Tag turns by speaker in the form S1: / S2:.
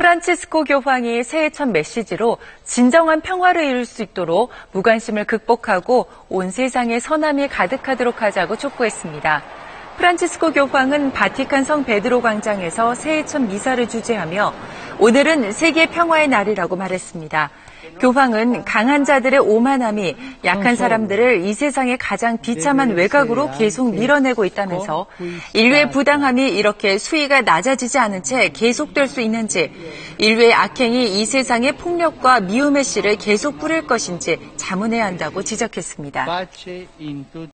S1: 프란치스코 교황이 새해 첫 메시지로 진정한 평화를 이룰 수 있도록 무관심을 극복하고 온 세상에 선함이 가득하도록 하자고 촉구했습니다. 프란치스코 교황은 바티칸 성 베드로 광장에서 새해 첫 미사를 주재하며 오늘은 세계 평화의 날이라고 말했습니다. 교황은 강한 자들의 오만함이 약한 사람들을 이 세상의 가장 비참한 외곽으로 계속 밀어내고 있다면서 인류의 부당함이 이렇게 수위가 낮아지지 않은 채 계속될 수 있는지 인류의 악행이 이 세상의 폭력과 미움의 씨를 계속 뿌릴 것인지 자문해야 한다고 지적했습니다.